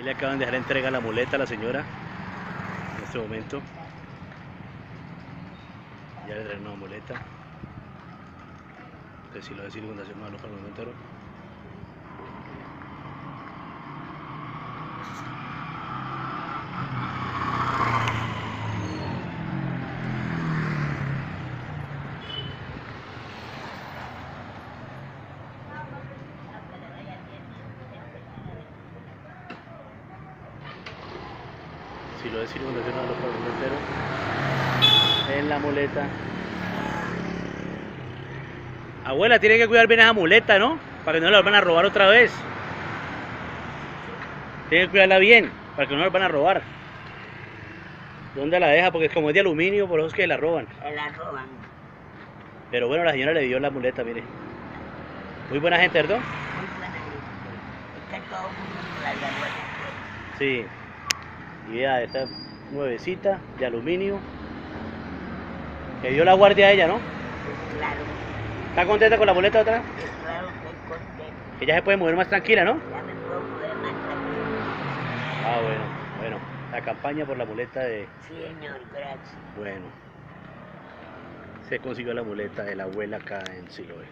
Ahí le acaban de dejar entrega la muleta a la señora. En este momento. Ya le traen una muleta. Si lo de circundación malo para el momento. ¿no? Si lo de circundación para el momento. En la muleta. Abuela, tiene que cuidar bien esa muleta, ¿no? Para que no la van a robar otra vez. Tiene que cuidarla bien, para que no la van a robar. ¿Dónde la deja? Porque como es de aluminio, por eso es que la roban. La roban. Pero bueno, la señora le dio la muleta, mire. Muy buena gente, ¿verdad? Muy buena gente. Es que todo llevó. Sí. Vea, esta nuevecita, de aluminio. Que dio la guardia a ella, ¿no? Claro, ¿Está contenta con la muleta otra? claro que estoy contento. Que ya se puede mover más tranquila, ¿no? Ya me puedo mover más tranquilo. Ah, bueno, bueno. La campaña por la muleta de... Sí, señor, gracias. Bueno. Se consiguió la muleta de la abuela acá en Siloé.